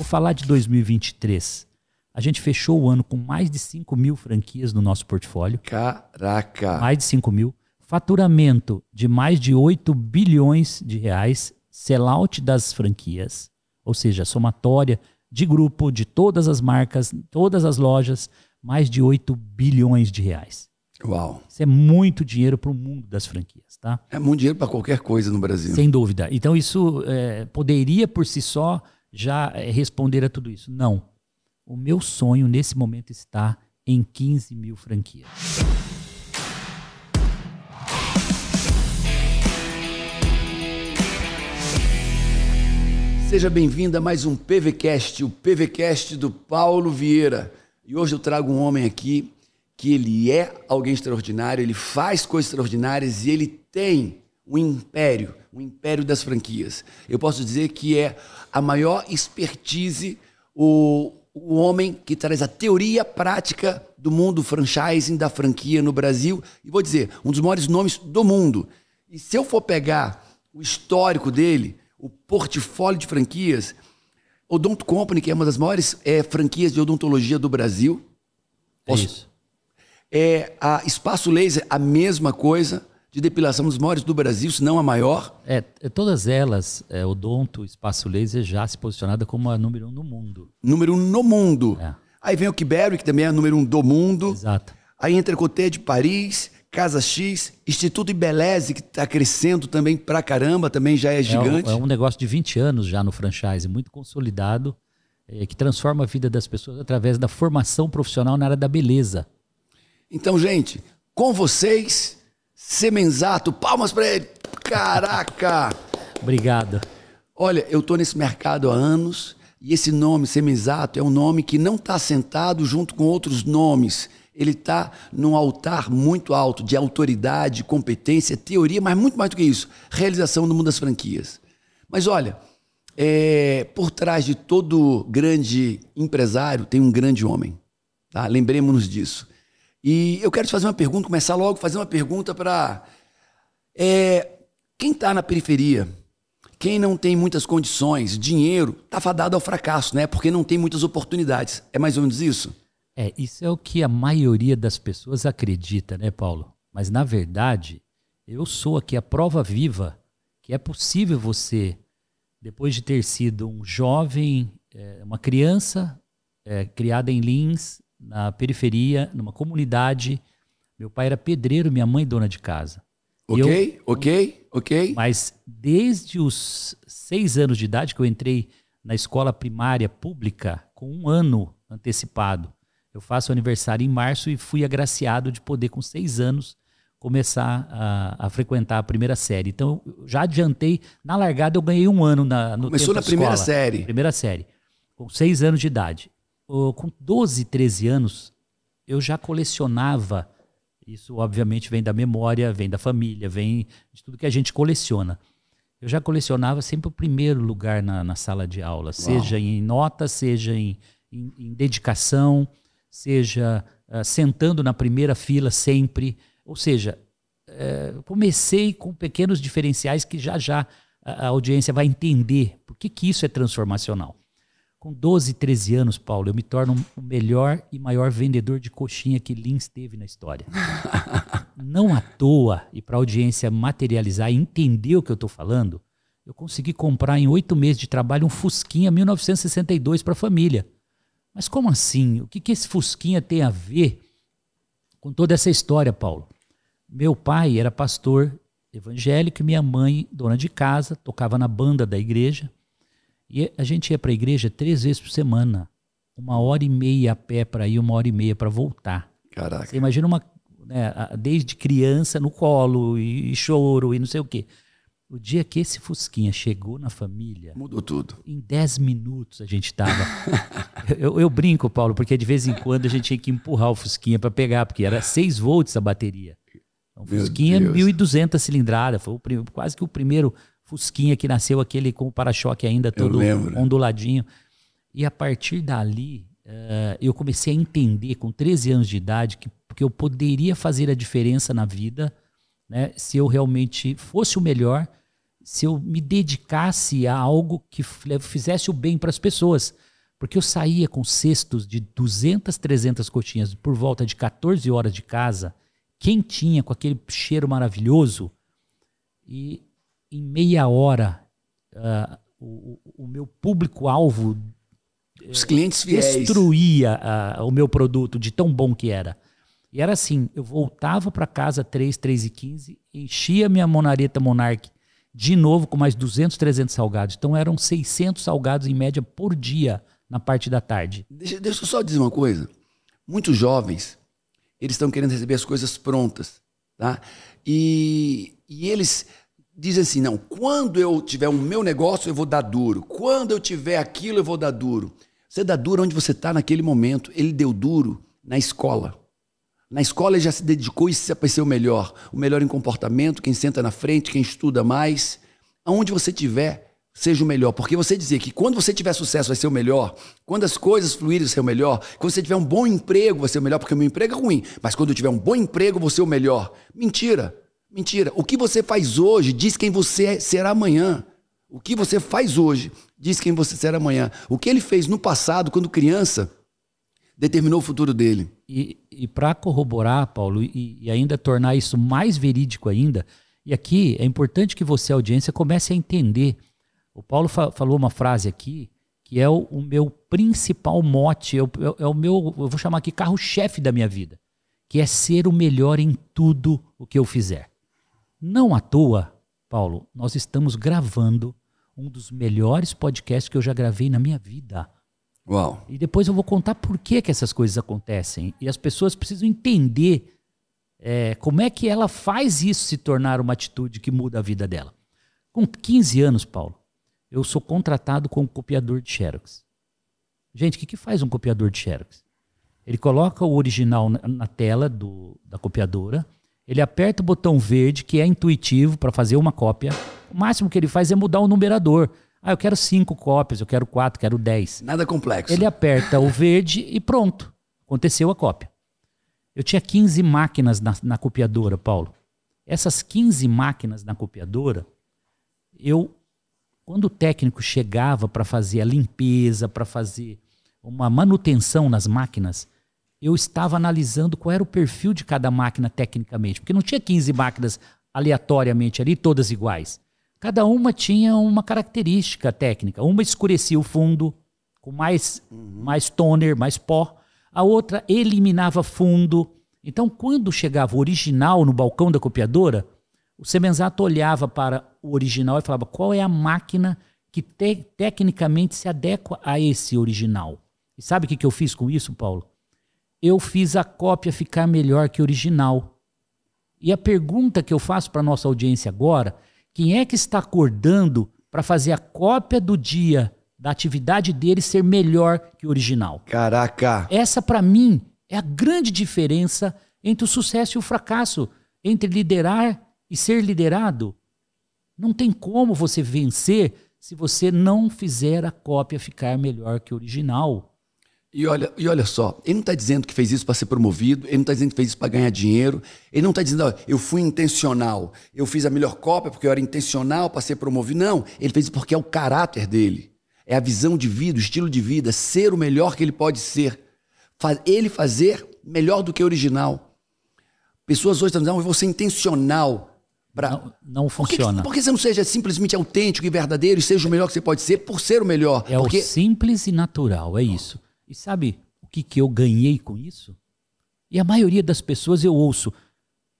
Vou falar de 2023. A gente fechou o ano com mais de 5 mil franquias no nosso portfólio. Caraca! Mais de 5 mil. Faturamento de mais de 8 bilhões de reais. Sellout das franquias. Ou seja, somatória de grupo, de todas as marcas, todas as lojas. Mais de 8 bilhões de reais. Uau. Isso é muito dinheiro para o mundo das franquias, tá? É muito dinheiro para qualquer coisa no Brasil. Sem dúvida. Então isso é, poderia por si só já é, responder a tudo isso. Não. O meu sonho nesse momento está em 15 mil franquias. Seja bem-vindo a mais um PVCast, o PVCast do Paulo Vieira. E hoje eu trago um homem aqui que ele é alguém extraordinário, ele faz coisas extraordinárias e ele tem um império, um império das franquias. Eu posso dizer que é a maior expertise, o, o homem que traz a teoria prática do mundo franchising, da franquia no Brasil, e vou dizer, um dos maiores nomes do mundo. E se eu for pegar o histórico dele, o portfólio de franquias, Odonto Company, que é uma das maiores é, franquias de odontologia do Brasil. Posso, é isso. É, a Espaço Laser, a mesma coisa, de depilação, dos maiores do Brasil, se não a maior. É, todas elas, é, Odonto, Espaço Laser, já se posicionada como a número um no mundo. Número um no mundo. É. Aí vem o Kiberi, que também é a número um do mundo. Exato. Aí entra Coté de Paris, Casa X, Instituto Ibeleze, que está crescendo também pra caramba, também já é gigante. É um, é um, negócio de 20 anos já no franchise, muito consolidado, é, que transforma a vida das pessoas através da formação profissional na área da beleza. Então, gente, com vocês, Semenzato, palmas para ele. Caraca! Obrigado. Olha, eu estou nesse mercado há anos e esse nome, Semenzato, é um nome que não está sentado junto com outros nomes. Ele está num altar muito alto de autoridade, competência, teoria, mas muito mais do que isso, realização no mundo das franquias. Mas olha, é, por trás de todo grande empresário tem um grande homem. Tá? Lembremos-nos disso. E eu quero te fazer uma pergunta, começar logo fazer uma pergunta para é, quem está na periferia, quem não tem muitas condições, dinheiro, está fadado ao fracasso, né? Porque não tem muitas oportunidades. É mais ou menos isso? É, isso é o que a maioria das pessoas acredita, né, Paulo? Mas na verdade, eu sou aqui a prova viva que é possível você, depois de ter sido um jovem, é, uma criança é, criada em Lins, na periferia, numa comunidade. Meu pai era pedreiro, minha mãe dona de casa. Ok, eu, ok, ok. Mas desde os seis anos de idade que eu entrei na escola primária pública, com um ano antecipado, eu faço aniversário em março e fui agraciado de poder, com seis anos, começar a, a frequentar a primeira série. Então, já adiantei. Na largada, eu ganhei um ano na, no Começou na primeira escola, série. Primeira série, com seis anos de idade com 12, 13 anos, eu já colecionava. Isso, obviamente, vem da memória, vem da família, vem de tudo que a gente coleciona. Eu já colecionava sempre o primeiro lugar na, na sala de aula, Uau. seja em nota, seja em, em, em dedicação, seja uh, sentando na primeira fila sempre. Ou seja, uh, comecei com pequenos diferenciais que já já a, a audiência vai entender por que, que isso é transformacional. Com 12, 13 anos, Paulo, eu me torno o melhor e maior vendedor de coxinha que Lins teve na história. Não à toa, e para a audiência materializar e entender o que eu estou falando, eu consegui comprar em oito meses de trabalho um Fusquinha 1962 para a família. Mas como assim? O que, que esse Fusquinha tem a ver com toda essa história, Paulo? Meu pai era pastor evangélico e minha mãe, dona de casa, tocava na banda da igreja. E a gente ia para a igreja três vezes por semana. Uma hora e meia a pé para ir, uma hora e meia para voltar. Caraca. Você imagina uma. Né, desde criança no colo e, e choro e não sei o quê. O dia que esse Fusquinha chegou na família. Mudou tudo. Em 10 minutos a gente estava. eu, eu, brinco, Paulo, porque de vez em quando a gente tinha que empurrar o Fusquinha para pegar, porque era 6 volts a bateria. Então, Fusquinha 1.200 cilindrada. Foi o, quase que o primeiro Fusquinha que nasceu aquele com o para-choque ainda todo onduladinho. E a partir dali, uh, eu comecei a entender com 13 anos de idade que, que eu poderia fazer a diferença na vida né, se eu realmente fosse o melhor, se eu me dedicasse a algo que fizesse o bem para as pessoas. Porque eu saía com cestos de 200, 300 coxinhas por volta de 14 horas de casa, quentinha, com aquele cheiro maravilhoso, e em meia hora uh, o, o, meu público-alvo os clientes fiéis. destruía uh, o meu produto de tão bom que era. E era assim, eu voltava para casa 3, 3 e 15, enchia minha monareta Monarch de novo com mais 200, 300 salgados. Então eram 600 salgados em média por dia na parte da tarde. Deixa, deixa eu só dizer uma coisa. Muitos jovens, eles estão querendo receber as coisas prontas, tá? E, e eles dizem assim, não, quando eu tiver o meu negócio, eu vou dar duro. Quando eu tiver aquilo, eu vou dar duro. Você dá duro onde você está naquele momento. Ele deu duro na escola. Na escola ele já se dedicou e se o melhor. O melhor em comportamento, quem senta na frente, quem estuda mais. Aonde você estiver, seja o melhor. Porque você dizia que quando você tiver sucesso vai ser o melhor, quando as coisas fluírem vai ser o melhor, quando você tiver um bom emprego vai ser o melhor, porque o meu emprego é ruim, mas quando eu tiver um bom emprego vou ser o melhor. Mentira, mentira. O que você faz hoje diz quem você será amanhã. O que você faz hoje diz quem você será amanhã. O que ele fez no passado, quando criança, determinou o futuro dele. E, e para corroborar, Paulo, e, e ainda tornar isso mais verídico ainda, e aqui é importante que você, audiência, comece a entender o Paulo fa falou uma frase aqui que é o, o meu principal mote, é o, é o meu, eu vou chamar aqui carro-chefe da minha vida, que é ser o melhor em tudo o que eu fizer. Não à toa, Paulo, nós estamos gravando um dos melhores podcasts que eu já gravei na minha vida. Uau. E depois eu vou contar por que, que essas coisas acontecem. E as pessoas precisam entender é, como é que ela faz isso se tornar uma atitude que muda a vida dela. Com 15 anos, Paulo, eu sou contratado como copiador de Xerox. Gente, o que, que faz um copiador de Xerox? Ele coloca o original na, na tela do, da copiadora, ele aperta o botão verde, que é intuitivo para fazer uma cópia. O máximo que ele faz é mudar o numerador. Ah, eu quero cinco cópias, eu quero quatro, quero dez. Nada complexo. Ele aperta o verde e pronto. Aconteceu a cópia. Eu tinha 15 máquinas na, na copiadora, Paulo. Essas 15 máquinas na copiadora, eu quando o técnico chegava para fazer a limpeza, para fazer uma manutenção nas máquinas, eu estava analisando qual era o perfil de cada máquina tecnicamente, porque não tinha 15 máquinas aleatoriamente ali, todas iguais. Cada uma tinha uma característica técnica. Uma escurecia o fundo, com mais, uhum. mais toner, mais pó. A outra eliminava fundo. Então, quando chegava o original no balcão da copiadora, o Semenzato olhava para o original e falava qual é a máquina que te tecnicamente se adequa a esse original. E sabe o que, que eu fiz com isso, Paulo? Eu fiz a cópia ficar melhor que o original. E a pergunta que eu faço para nossa audiência agora, quem é que está acordando para fazer a cópia do dia da atividade dele ser melhor que o original? Caraca! Essa para mim é a grande diferença entre o sucesso e o fracasso, entre liderar e ser liderado. Não tem como você vencer se você não fizer a cópia ficar melhor que o original. E olha, e olha só, ele não está dizendo que fez isso para ser promovido, ele não está dizendo que fez isso para ganhar dinheiro, ele não está dizendo, ó, eu fui intencional, eu fiz a melhor cópia porque eu era intencional para ser promovido. Não, ele fez isso porque é o caráter dele, é a visão de vida, o estilo de vida, ser o melhor que ele pode ser. Ele fazer melhor do que o original. Pessoas hoje estão dizendo, eu vou ser intencional. Pra... Não, não funciona. Por que, você não seja simplesmente autêntico e verdadeiro e seja o melhor que você pode ser por ser o melhor? É porque... o simples e natural, é isso. E sabe o que, que eu ganhei com isso? E a maioria das pessoas eu ouço,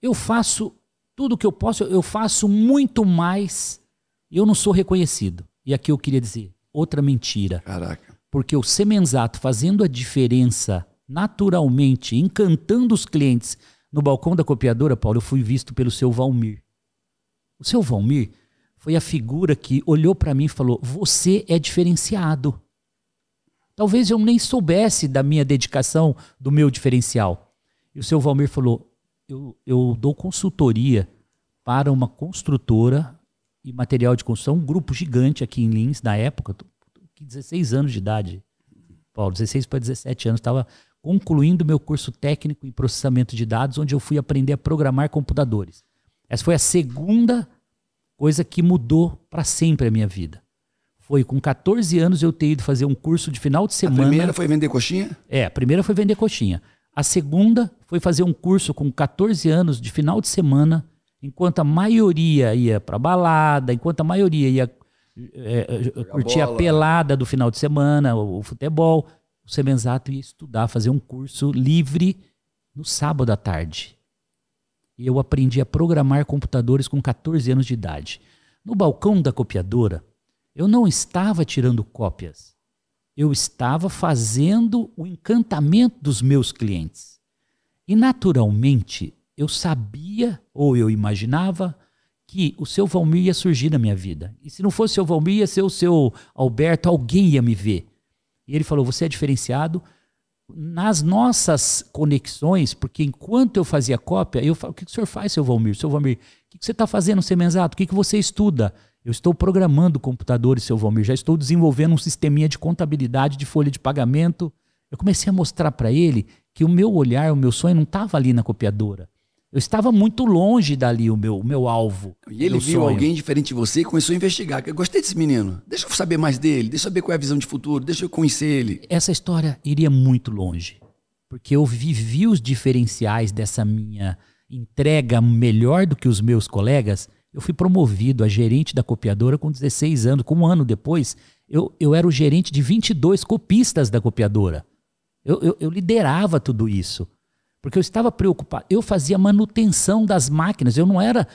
eu faço tudo o que eu posso, eu faço muito mais e eu não sou reconhecido. E aqui eu queria dizer, outra mentira. Caraca. Porque o Semenzato fazendo a diferença naturalmente, encantando os clientes no balcão da copiadora, Paulo, eu fui visto pelo seu Valmir. O seu Valmir foi a figura que olhou para mim e falou: Você é diferenciado. Talvez eu nem soubesse da minha dedicação, do meu diferencial. E o seu Valmir falou: Eu, eu dou consultoria para uma construtora e material de construção, um grupo gigante aqui em Lins, na época, 16 anos de idade. Paulo, 16 para 17 anos, estava concluindo meu curso técnico em processamento de dados, onde eu fui aprender a programar computadores. Essa foi a segunda coisa que mudou para sempre a minha vida. Foi com 14 anos eu ter ido fazer um curso de final de semana. A primeira foi vender coxinha? É, a primeira foi vender coxinha. A segunda foi fazer um curso com 14 anos de final de semana, enquanto a maioria ia para balada, enquanto a maioria ia é, é curtir a, a pelada do final de semana, o, o futebol. O Semenzato ia estudar, fazer um curso livre no sábado à tarde. E eu aprendi a programar computadores com 14 anos de idade. No balcão da copiadora, eu não estava tirando cópias. Eu estava fazendo o encantamento dos meus clientes. E naturalmente, eu sabia ou eu imaginava que o seu Valmir ia surgir na minha vida. E se não fosse o seu Valmir, ia ser o seu Alberto, alguém ia me ver. E ele falou: Você é diferenciado. Nas nossas conexões, porque enquanto eu fazia cópia, eu falo: O que, o senhor faz, seu Valmir? Seu Valmir, o que, você está fazendo, Semenzato? O que, que você estuda? Eu estou programando computadores, seu Valmir. Já estou desenvolvendo um sisteminha de contabilidade de folha de pagamento. Eu comecei a mostrar para ele que o meu olhar, o meu sonho não estava ali na copiadora. Eu estava muito longe dali, o meu, o meu alvo. E ele viu sonho. alguém diferente de você e começou a investigar. Eu gostei desse menino. Deixa eu saber mais dele, deixa eu saber qual é a visão de futuro, deixa eu conhecer ele. Essa história iria muito longe. Porque eu vivi os diferenciais dessa minha entrega melhor do que os meus colegas. Eu fui promovido a gerente da copiadora com 16 anos. Com um ano depois, eu, eu era o gerente de 22 copistas da copiadora. Eu, eu, eu liderava tudo isso. Porque eu estava preocupado. Eu fazia manutenção das máquinas. Eu não era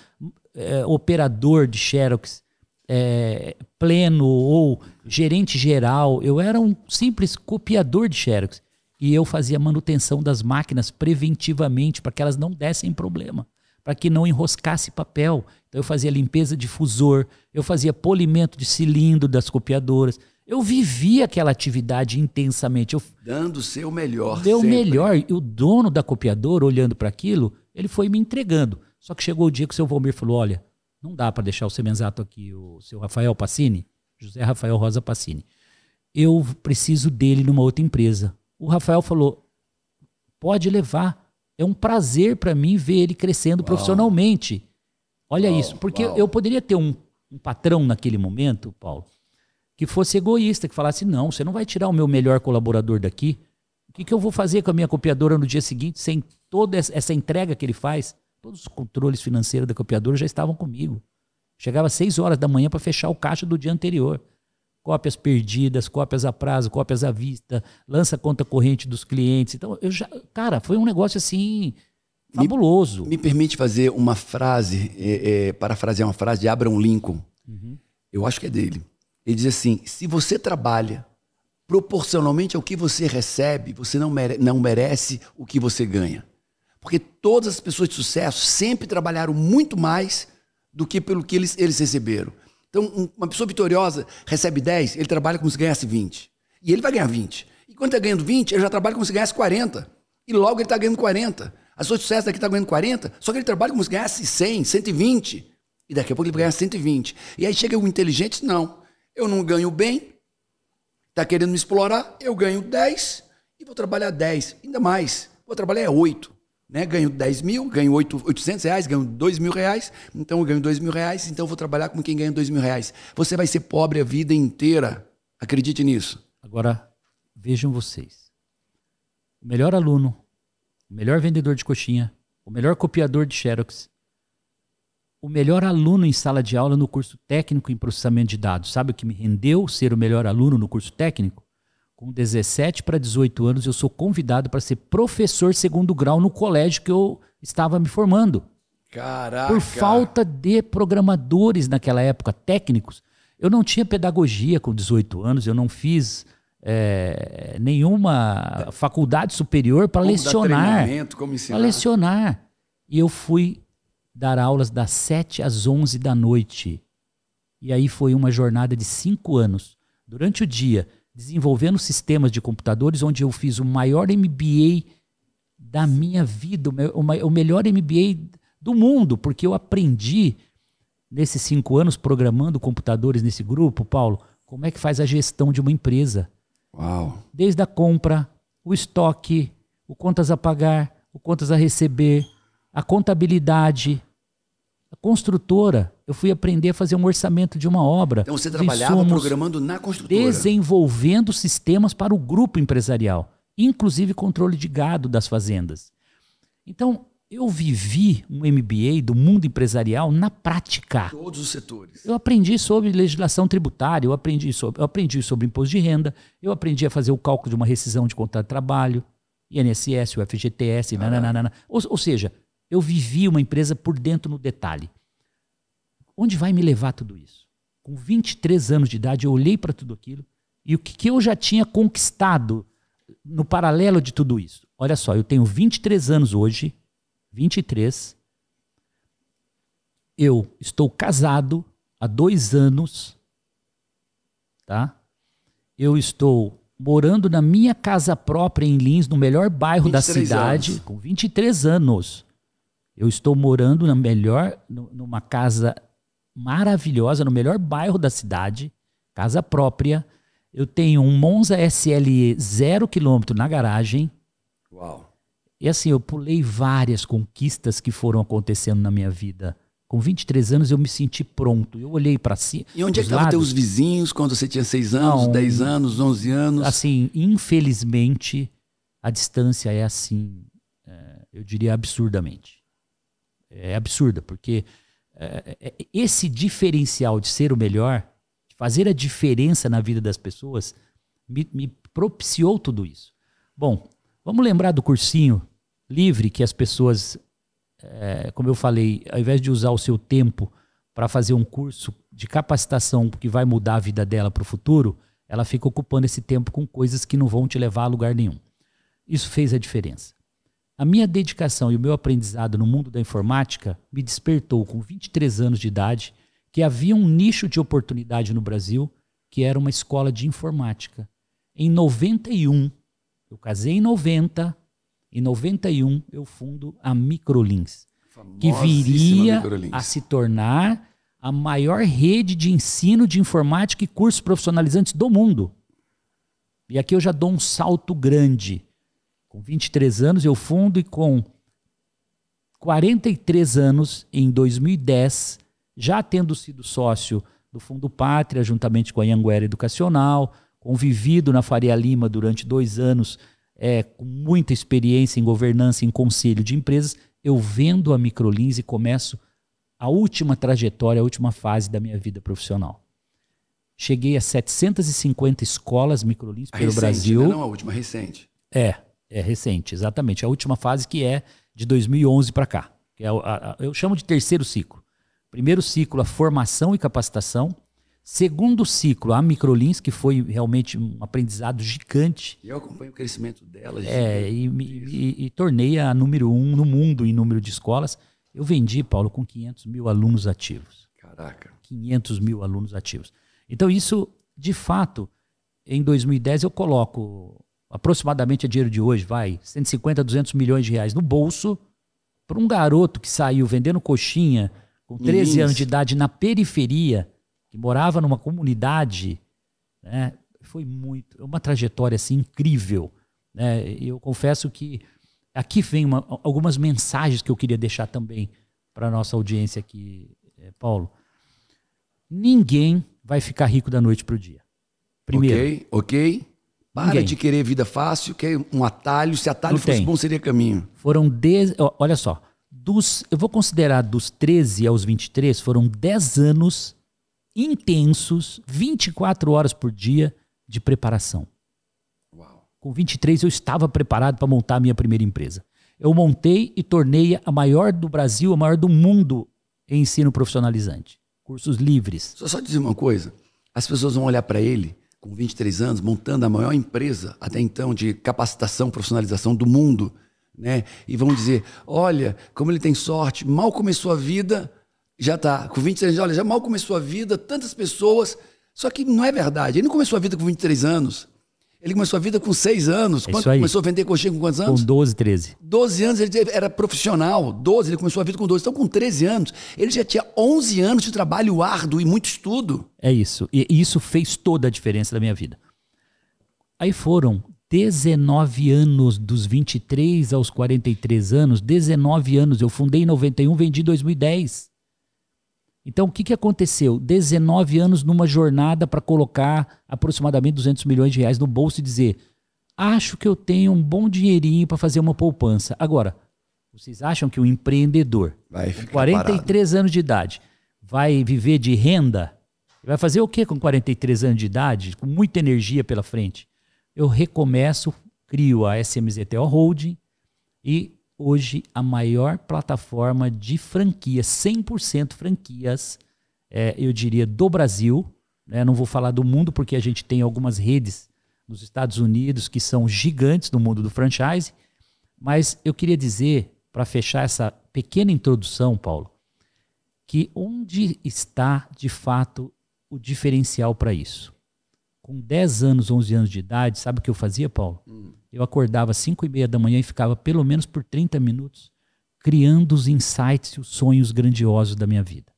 é, operador de Xerox é, pleno ou gerente geral. Eu era um simples copiador de Xerox. E eu fazia manutenção das máquinas preventivamente para que elas não dessem problema, para que não enroscasse papel. Então eu fazia limpeza de fusor, eu fazia polimento de cilindro das copiadoras. Eu vivia aquela atividade intensamente. Eu, Dando o seu melhor. Deu o melhor. E o dono da copiadora, olhando para aquilo, ele foi me entregando. Só que chegou o dia que o seu Valmir falou: olha, não dá para deixar o Semenzato aqui, o seu Rafael Passini, José Rafael Rosa Passini. Eu preciso dele numa outra empresa. O Rafael falou: pode levar. É um prazer para mim ver ele crescendo uau. profissionalmente. Olha uau, isso. Porque uau. eu poderia ter um, um patrão naquele momento, Paulo, que fosse egoísta, que falasse: não, você não vai tirar o meu melhor colaborador daqui. O que, que eu vou fazer com a minha copiadora no dia seguinte, sem toda essa entrega que ele faz? Todos os controles financeiros da copiadora já estavam comigo. Chegava às 6 horas da manhã para fechar o caixa do dia anterior. Cópias perdidas, cópias a prazo, cópias à vista, lança conta corrente dos clientes. Então, eu já. Cara, foi um negócio assim. Fabuloso. Me, me permite fazer uma frase, é, é, parafrasear uma frase de Abraham Lincoln. Uhum. Eu acho que é dele. Ele diz assim: se você trabalha proporcionalmente ao que você recebe, você não, mere não merece o que você ganha. Porque todas as pessoas de sucesso sempre trabalharam muito mais do que pelo que eles, eles receberam. Então, uma pessoa vitoriosa recebe 10, ele trabalha como se ganhasse 20. E ele vai ganhar 20. E quando está ganhando 20, ele já trabalha como se ganhasse 40. E logo ele está ganhando 40. A de sucesso daqui está ganhando 40, só que ele trabalha como se ganhasse 100, 120. E daqui a pouco ele vai ganhar 120. E aí chega o inteligente, não. Eu não ganho bem, está querendo me explorar, eu ganho 10 e vou trabalhar 10, ainda mais, vou trabalhar 8. Né? Ganho 10 mil, ganho 8, 800 reais, ganho 2 mil reais, então eu ganho 2 mil reais, então eu vou trabalhar como quem ganha 2 mil reais. Você vai ser pobre a vida inteira. Acredite nisso. Agora, vejam vocês. O melhor aluno, o melhor vendedor de coxinha, o melhor copiador de Xerox, o melhor aluno em sala de aula no curso técnico em processamento de dados. Sabe o que me rendeu ser o melhor aluno no curso técnico? Com 17 para 18 anos, eu sou convidado para ser professor segundo grau no colégio que eu estava me formando. Caraca! Por falta de programadores naquela época, técnicos. Eu não tinha pedagogia com 18 anos, eu não fiz é, nenhuma faculdade superior para lecionar. Para lecionar. E eu fui dar aulas das 7 às 11 da noite. E aí foi uma jornada de cinco anos. Durante o dia, desenvolvendo sistemas de computadores, onde eu fiz o maior MBA da minha vida, o melhor MBA do mundo, porque eu aprendi nesses cinco anos programando computadores nesse grupo, Paulo, como é que faz a gestão de uma empresa. Uau. Desde a compra, o estoque, o contas a pagar, o contas a receber, a contabilidade, A construtora, eu fui aprender a fazer um orçamento de uma obra. Então você trabalhava programando na construtora. Desenvolvendo sistemas para o grupo empresarial, inclusive controle de gado das fazendas. Então, eu vivi um MBA do mundo empresarial na prática. Todos os setores. Eu aprendi sobre legislação tributária, eu aprendi sobre, eu aprendi sobre imposto de renda, eu aprendi a fazer o cálculo de uma rescisão de contrato de trabalho, INSS, o FGTS, nananana. Ou, ou seja, eu vivi uma empresa por dentro no detalhe. Onde vai me levar tudo isso? Com 23 anos de idade, eu olhei para tudo aquilo e o que, que eu já tinha conquistado no paralelo de tudo isso. Olha só, eu tenho 23 anos hoje, 23. Eu estou casado há dois anos, tá? Eu estou morando na minha casa própria em Lins, no melhor bairro da cidade, anos. com 23 anos. Eu estou morando na melhor, numa casa maravilhosa, no melhor bairro da cidade, casa própria. Eu tenho um Monza SLE zero quilômetro na garagem. Uau. E assim, eu pulei várias conquistas que foram acontecendo na minha vida. Com 23 anos eu me senti pronto. Eu olhei para si. E onde é que estavam teus vizinhos quando você tinha 6 anos, Não, 10 anos, 11 anos? Assim, infelizmente, a distância é assim, é, eu diria absurdamente. É absurda, porque é, é, esse diferencial de ser o melhor, de fazer a diferença na vida das pessoas, me, me propiciou tudo isso. Bom, Vamos lembrar do cursinho livre que as pessoas, é, como eu falei, ao invés de usar o seu tempo para fazer um curso de capacitação que vai mudar a vida dela para o futuro, ela fica ocupando esse tempo com coisas que não vão te levar a lugar nenhum. Isso fez a diferença. A minha dedicação e o meu aprendizado no mundo da informática me despertou com 23 anos de idade que havia um nicho de oportunidade no Brasil que era uma escola de informática. Em 91, eu casei em 90, em 91 eu fundo a Microlins, que viria Microlins. a se tornar a maior rede de ensino de informática e cursos profissionalizantes do mundo. E aqui eu já dou um salto grande. Com 23 anos eu fundo e com 43 anos, em 2010, já tendo sido sócio do Fundo Pátria, juntamente com a Anhanguera Educacional, convivido na Faria Lima durante dois anos, é, com muita experiência em governança, em conselho de empresas, eu vendo a Microlins e começo a última trajetória, a última fase da minha vida profissional. Cheguei a 750 escolas Microlins pelo recente, Brasil. Né? Não, a última recente. É, é recente, exatamente. A última fase que é de 2011 para cá. Que é a, a, eu chamo de terceiro ciclo. Primeiro ciclo, a formação e capacitação. Segundo ciclo, a Microlins, que foi realmente um aprendizado gigante. E eu acompanho o crescimento dela. É, e, e, e, tornei a número um no mundo em número de escolas. Eu vendi, Paulo, com 500 mil alunos ativos. Caraca. 500 mil alunos ativos. Então, isso, de fato, em 2010 eu coloco aproximadamente a dinheiro de hoje, vai, 150, 200 milhões de reais no bolso para um garoto que saiu vendendo coxinha com 13 anos de idade na periferia que morava numa comunidade, né? Foi muito, uma trajetória assim incrível, né? Eu confesso que aqui vem uma, algumas mensagens que eu queria deixar também para nossa audiência aqui, eh, Paulo. Ninguém vai ficar rico da noite para o dia. Primeiro. Ok, ok. Para Ninguém. de querer vida fácil, quer um atalho. Se atalho Não fosse tem. bom, seria caminho. Foram dez, olha só, dos, eu vou considerar dos 13 aos 23, foram 10 anos intensos, 24 horas por dia de preparação. Uau. Com 23 eu estava preparado para montar a minha primeira empresa. Eu montei e tornei a maior do Brasil, a maior do mundo em ensino profissionalizante. Cursos livres. Só só dizer uma coisa, as pessoas vão olhar para ele com 23 anos, montando a maior empresa até então de capacitação, profissionalização do mundo, né? E vão dizer: "Olha, como ele tem sorte, mal começou a vida, já está com 23 anos, olha, já mal começou a vida, tantas pessoas. Só que não é verdade. Ele não começou a vida com 23 anos. Ele começou a vida com 6 anos. É Quando começou a vender coxinha com quantos anos? Com 12, 13. 12 anos ele era profissional. 12, ele começou a vida com 12. Então, com 13 anos, ele já tinha 11 anos de trabalho árduo e muito estudo. É isso. E isso fez toda a diferença da minha vida. Aí foram 19 anos, dos 23 aos 43 anos, 19 anos. Eu fundei em 91, vendi em 2010. Então, o que, que aconteceu? 19 anos numa jornada para colocar aproximadamente 200 milhões de reais no bolso e dizer: acho que eu tenho um bom dinheirinho para fazer uma poupança. Agora, vocês acham que um empreendedor, vai com 43 parado. anos de idade, vai viver de renda? Vai fazer o que com 43 anos de idade, com muita energia pela frente? Eu recomeço, crio a SMZTO Holding e hoje a maior plataforma de franquias, 100% franquias, é, eu diria, do Brasil. Né? Não vou falar do mundo, porque a gente tem algumas redes nos Estados Unidos que são gigantes no mundo do franchise. Mas eu queria dizer, para fechar essa pequena introdução, Paulo, que onde está de fato o diferencial para isso? Com 10 anos, 11 anos de idade, sabe o que eu fazia, Paulo? Hum. Eu acordava às 5 e meia da manhã e ficava pelo menos por 30 minutos criando os insights e os sonhos grandiosos da minha vida.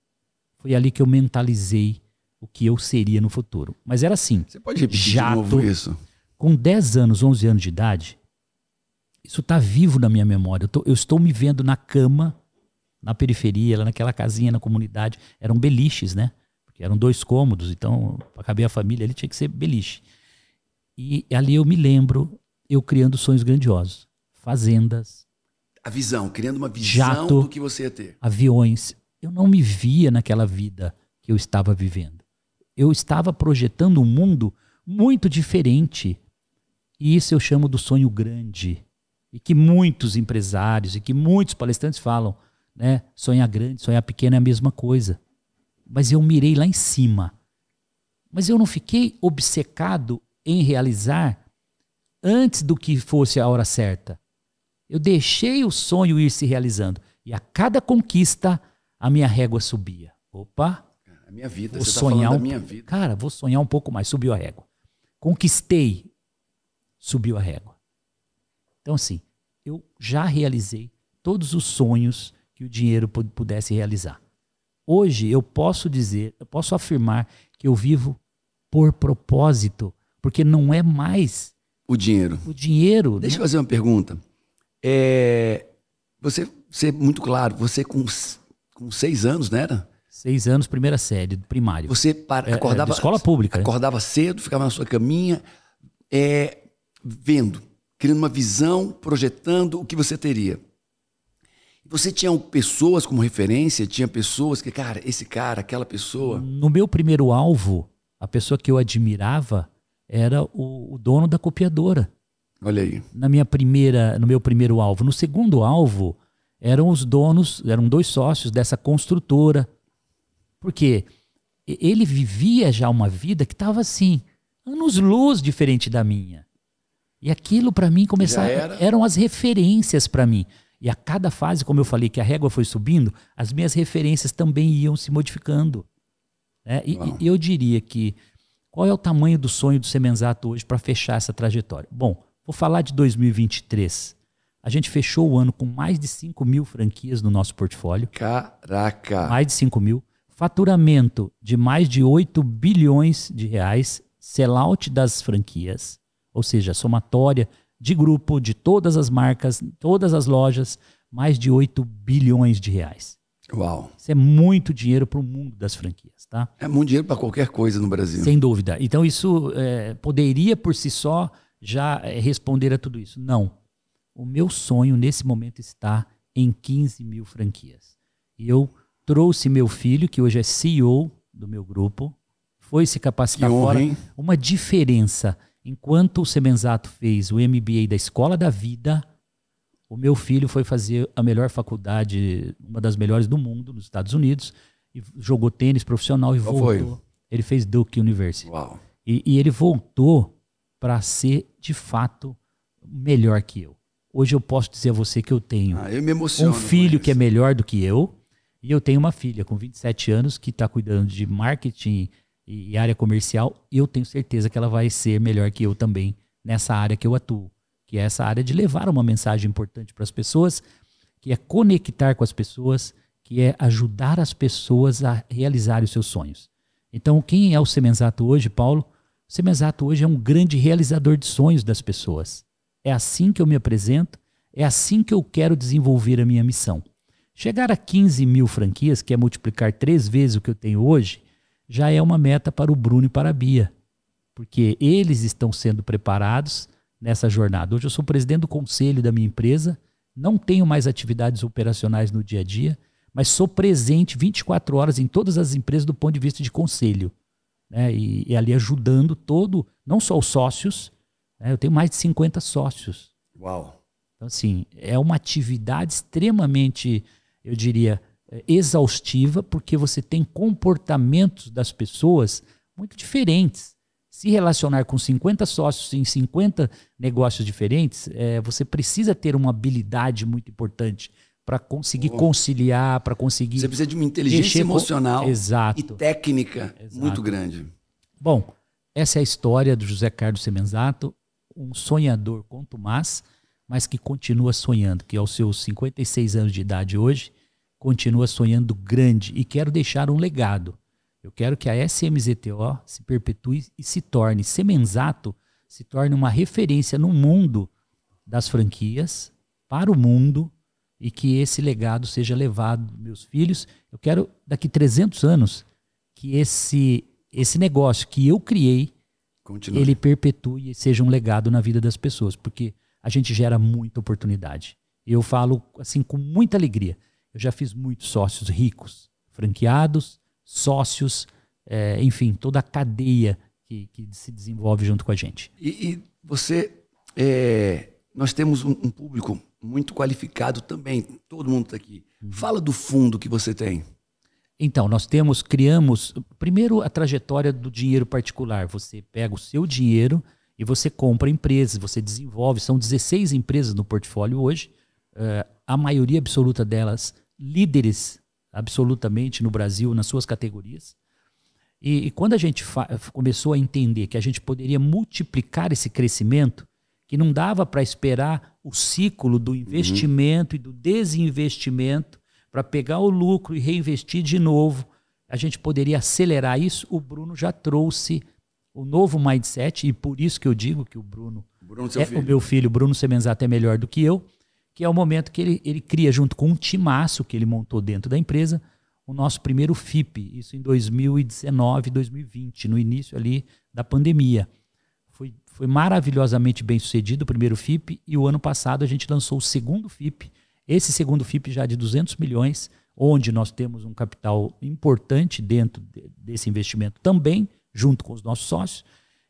Foi ali que eu mentalizei o que eu seria no futuro. Mas era assim. Você pode repetir jato, de novo isso? Com 10 anos, 11 anos de idade, isso está vivo na minha memória. Eu, tô, eu, estou me vendo na cama, na periferia, lá naquela casinha na comunidade. Eram beliches, né? Porque eram dois cômodos, então, para caber a família, ele tinha que ser beliche. E ali eu me lembro eu criando sonhos grandiosos. Fazendas. A visão, criando uma visão jato, do que você ia ter. Aviões. Eu não me via naquela vida que eu estava vivendo. Eu estava projetando um mundo muito diferente. E isso eu chamo do sonho grande. E que muitos empresários e que muitos palestrantes falam, né? Sonhar grande, sonhar pequeno é a mesma coisa. Mas eu mirei lá em cima. Mas eu não fiquei obcecado em realizar antes do que fosse a hora certa. Eu deixei o sonho ir se realizando. E a cada conquista, a minha régua subia. Opa! A minha vida, vou você tá sonhar um, da minha vida. Cara, vou sonhar um pouco mais. Subiu a régua. Conquistei. Subiu a régua. Então, assim, eu já realizei todos os sonhos que o dinheiro pudesse realizar. Hoje eu posso dizer, eu posso afirmar que eu vivo por propósito, porque não é mais o dinheiro. O dinheiro. Deixa né? eu fazer uma pergunta. É, você ser muito claro, você com, com seis anos, não era? Seis anos, primeira série, primário. Você para, é, acordava. É, escola pública. Acordava cedo, ficava na sua caminha, é, vendo, criando uma visão, projetando o que você teria. Você tinha pessoas como referência, tinha pessoas que, cara, esse cara, aquela pessoa. No meu primeiro alvo, a pessoa que eu admirava era o, o dono da copiadora. Olha aí. Na minha primeira, no meu primeiro alvo. No segundo alvo, eram os donos, eram dois sócios dessa construtora. Porque ele vivia já uma vida que estava assim, anos-luz diferente da minha. E aquilo para mim começava, era? eram as referências para mim. E a cada fase, como eu falei, que a régua foi subindo, as minhas referências também iam se modificando. Né? E, e, eu diria que qual é o tamanho do sonho do Semenzato hoje para fechar essa trajetória? Bom, vou falar de 2023. A gente fechou o ano com mais de 5 mil franquias no nosso portfólio. Caraca! Mais de 5 mil. Faturamento de mais de 8 bilhões de reais. Sellout das franquias. Ou seja, somatória de grupo, de todas as marcas, todas as lojas. Mais de 8 bilhões de reais. Uau. Isso é muito dinheiro para o mundo das franquias, tá? É muito dinheiro para qualquer coisa no Brasil. Sem dúvida. Então isso é, poderia por si só já é, responder a tudo isso. Não. O meu sonho nesse momento está em 15 mil franquias. E eu trouxe meu filho, que hoje é CEO do meu grupo, foi se capacitar honra, fora. Hein? Uma diferença. Enquanto o Semenzato fez o MBA da Escola da Vida, o meu filho foi fazer a melhor faculdade, uma das melhores do mundo, nos Estados Unidos, e jogou tênis profissional e Qual voltou. Foi? Ele fez Duke University. Uau. E, e ele voltou para ser, de fato, melhor que eu. Hoje eu posso dizer a você que eu tenho ah, eu um filho que é melhor do que eu, e eu tenho uma filha com 27 anos que está cuidando de marketing e, e área comercial, e eu tenho certeza que ela vai ser melhor que eu também nessa área que eu atuo que é essa área de levar uma mensagem importante para as pessoas, que é conectar com as pessoas, que é ajudar as pessoas a realizar os seus sonhos. Então, quem é o Semenzato hoje, Paulo? O Semenzato hoje é um grande realizador de sonhos das pessoas. É assim que eu me apresento, é assim que eu quero desenvolver a minha missão. Chegar a 15 mil franquias, que é multiplicar três vezes o que eu tenho hoje, já é uma meta para o Bruno e para a Bia, porque eles estão sendo preparados nessa jornada. Hoje eu sou presidente do conselho da minha empresa, não tenho mais atividades operacionais no dia a dia, mas sou presente 24 horas em todas as empresas do ponto de vista de conselho. Né? E, e ali ajudando todo, não só os sócios, né? eu tenho mais de 50 sócios. Uau! Então, assim, é uma atividade extremamente, eu diria, é, exaustiva, porque você tem comportamentos das pessoas muito diferentes. Se relacionar com 50 sócios em 50 negócios diferentes, é, você precisa ter uma habilidade muito importante para conseguir oh. conciliar, para conseguir. Você precisa de uma inteligência emocional com... Exato. e técnica Exato. muito grande. Bom, essa é a história do José Carlos Semenzato, um sonhador contumaz, mas que continua sonhando, que aos seus 56 anos de idade hoje, continua sonhando grande e quero deixar um legado. Eu quero que a SMZTO se perpetue e se torne, Semenzato se torne uma referência no mundo das franquias, para o mundo, e que esse legado seja levado meus filhos. Eu quero, daqui 300 anos, que esse, esse negócio que eu criei, Continue. ele perpetue e seja um legado na vida das pessoas, porque a gente gera muita oportunidade. Eu falo assim com muita alegria. Eu já fiz muitos sócios ricos, franqueados, sócios, é, enfim, toda a cadeia que, que, se desenvolve junto com a gente. E, e você, é, nós temos um, um, público muito qualificado também, todo mundo está aqui. Uhum. Fala do fundo que você tem. Então, nós temos, criamos, primeiro a trajetória do dinheiro particular. Você pega o seu dinheiro e você compra empresas, você desenvolve. São 16 empresas no portfólio hoje. Uh, a maioria absoluta delas líderes absolutamente no Brasil nas suas categorias. E, e quando a gente começou a entender que a gente poderia multiplicar esse crescimento, que não dava para esperar o ciclo do investimento uhum. e do desinvestimento para pegar o lucro e reinvestir de novo, a gente poderia acelerar isso. O Bruno já trouxe o novo mindset e por isso que eu digo que o Bruno, Bruno é filho. o meu filho, Bruno Semenzato é melhor do que eu que é o momento que ele, ele cria, junto com um timaço que ele montou dentro da empresa, o nosso primeiro FIP, isso em 2019, 2020, no início ali da pandemia. Foi, foi maravilhosamente bem sucedido o primeiro FIP e o ano passado a gente lançou o segundo FIP, esse segundo FIP já de 200 milhões, onde nós temos um capital importante dentro desse investimento também, junto com os nossos sócios,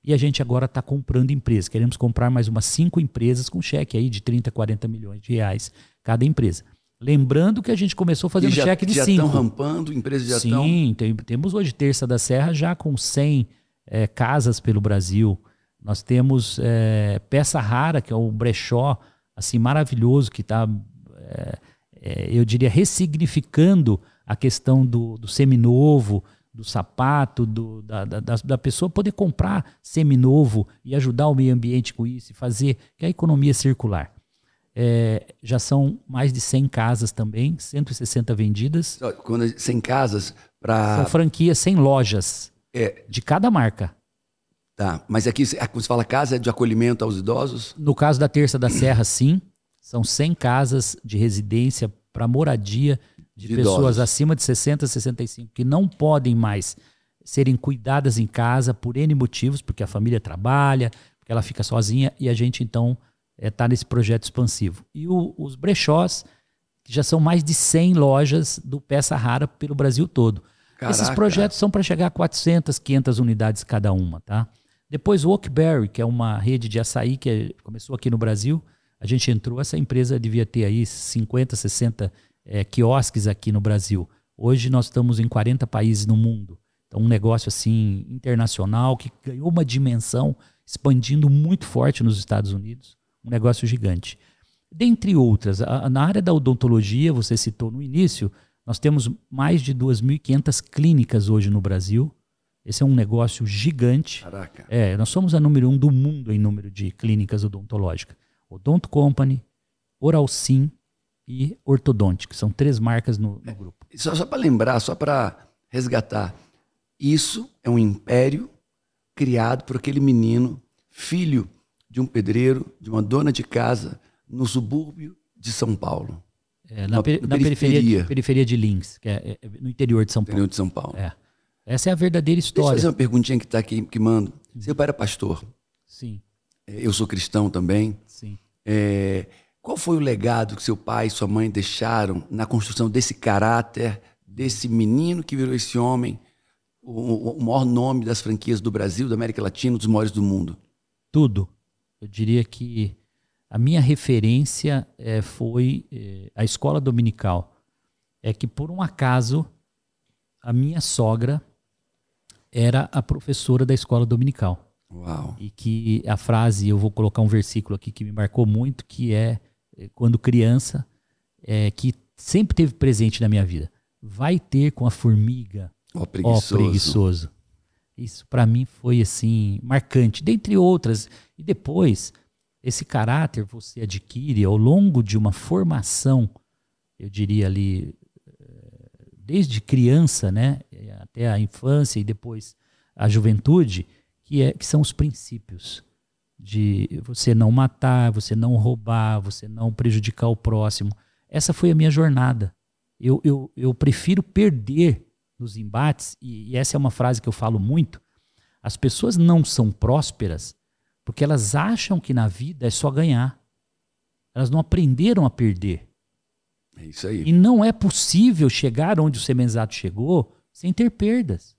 e a gente agora está comprando empresas. Queremos comprar mais umas cinco empresas com cheque aí de 30, 40 milhões de reais cada empresa. Lembrando que a gente começou fazendo já, cheque de já cinco. Já estão rampando, empresas já estão... Sim, tem, temos hoje Terça da Serra já com 100 é, casas pelo Brasil. Nós temos é, Peça Rara, que é um brechó assim maravilhoso, que está, é, é, eu diria, ressignificando a questão do, do seminovo, do sapato, do, da, da, da, pessoa poder comprar seminovo e ajudar o meio ambiente com isso e fazer que a economia circular. É, já são mais de 100 casas também, 160 vendidas. Quando 100 casas para. São franquias 100 lojas é. de cada marca. Tá, mas aqui, quando você fala casa, é de acolhimento aos idosos? No caso da Terça da Serra, sim. São 100 casas de residência para moradia de, de pessoas idosos. acima de 60, 65 que não podem mais serem cuidadas em casa por N motivos, porque a família trabalha, porque ela fica sozinha e a gente então está eh, é, nesse projeto expansivo. E o, os brechós, que já são mais de 100 lojas do Peça Rara pelo Brasil todo. Caraca. Esses projetos são para chegar a 400, 500 unidades cada uma, tá? Depois o Oakberry, que é uma rede de açaí que é, começou aqui no Brasil, a gente entrou, essa empresa devia ter aí 50, 60 é, quiosques aqui no Brasil. Hoje nós estamos em 40 países no mundo. Então, um negócio assim internacional que ganhou uma dimensão, expandindo muito forte nos Estados Unidos. Um negócio gigante. Dentre outras, a, na área da odontologia, você citou no início, nós temos mais de 2.500 clínicas hoje no Brasil. Esse é um negócio gigante. Caraca. É, nós somos a número um do mundo em número de clínicas odontológicas. Odonto Company, Oralsim, e Ortodontic. São três marcas no, no grupo. Só, só para lembrar, só para resgatar, isso é um império criado por aquele menino, filho de um pedreiro, de uma dona de casa, no subúrbio de São Paulo. É, na, per, na periferia. periferia, de Lins, que é, é, no interior de São Paulo. Interior de São Paulo. É. Essa é a verdadeira história. Deixa eu fazer uma perguntinha que está aqui que mando. Seu pai era pastor? Sim. É, eu sou cristão também. Sim. É, qual foi o legado que seu pai e sua mãe deixaram na construção desse caráter, desse menino que virou esse homem, o, o maior nome das franquias do Brasil, da América Latina, dos maiores do mundo? Tudo. Eu diria que a minha referência é, foi é, a escola dominical. É que, por um acaso, a minha sogra era a professora da escola dominical. Uau. E que a frase, eu vou colocar um versículo aqui que me marcou muito, que é, é quando criança, é, que sempre teve presente na minha vida. Vai ter com a formiga, ó preguiçoso. Ó preguiçoso. Isso para mim foi assim marcante, dentre outras. E depois esse caráter você adquire ao longo de uma formação, eu diria ali eh, desde criança, né, até a infância e depois a juventude, que é que são os princípios de você não matar, você não roubar, você não prejudicar o próximo. Essa foi a minha jornada. Eu, eu, eu prefiro perder nos embates, e, e essa é uma frase que eu falo muito, as pessoas não são prósperas porque elas acham que na vida é só ganhar. Elas não aprenderam a perder. É isso aí. E não é possível chegar onde o Semenzato chegou sem ter perdas.